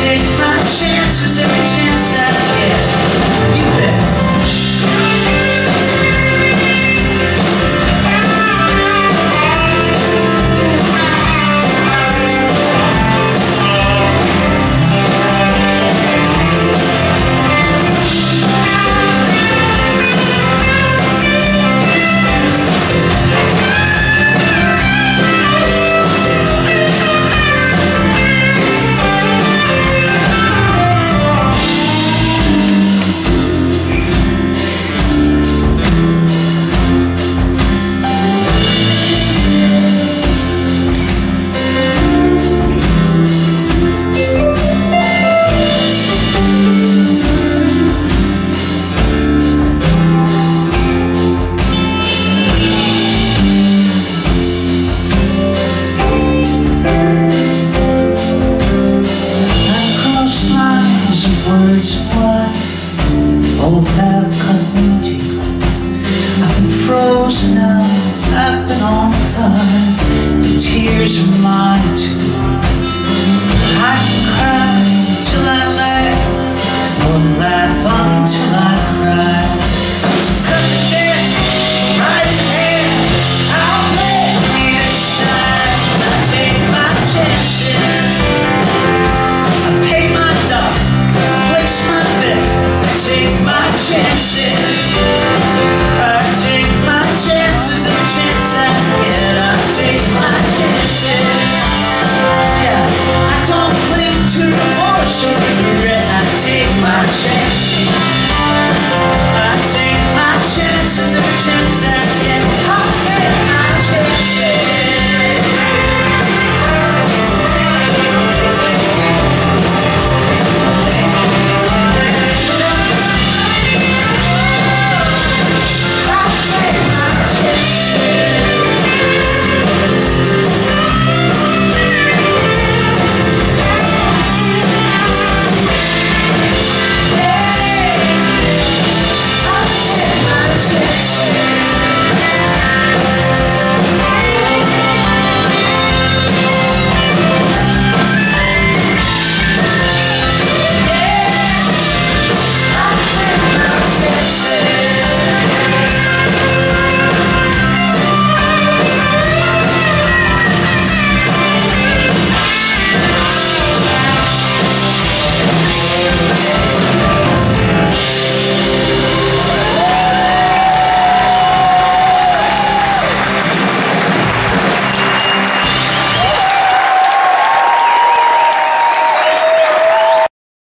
take my chances every chance I get. Both have